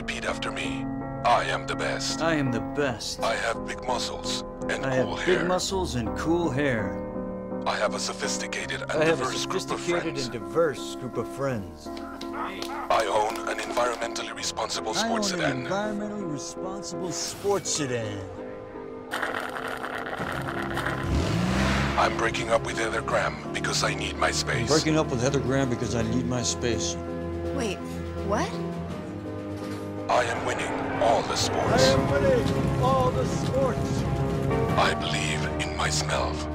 repeat after me. I am the best. I am the best. I have big muscles and I cool have hair. big muscles and cool hair. I have a sophisticated and I have a diverse group of sophisticated friends. and diverse group of friends. I own an environmentally responsible sports I own sports an sedan. environmentally responsible sports sedan. I'm breaking up with Heather Graham because I need my space. Breaking up with Heather Graham because I need my space. Wait, what? I am winning all the sports. I am winning all the sports. I believe in myself.